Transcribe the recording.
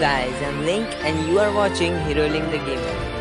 Guys, I'm Link and you are watching Hero Link the Gamer.